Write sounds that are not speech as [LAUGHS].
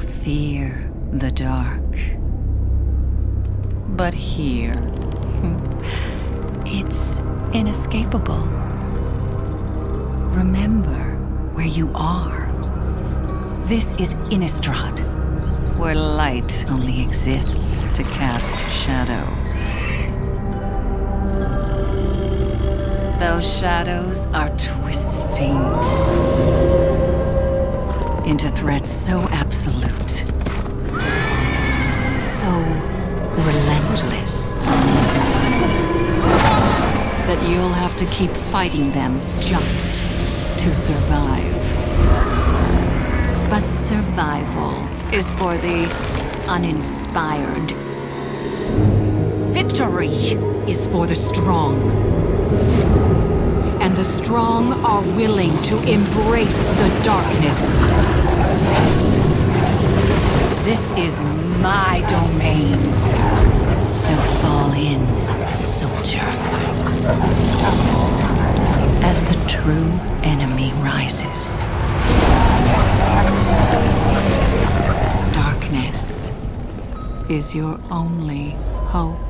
fear the dark. But here, [LAUGHS] it's inescapable. Remember where you are. This is Innistrad, where light only exists to cast shadow. Those shadows are twisting into threats so absolute, so relentless, that you'll have to keep fighting them just to survive. But survival is for the uninspired. Victory is for the strong. And the strong are willing to embrace the darkness. This is my domain. So fall in, soldier. As the true enemy rises. Darkness is your only hope.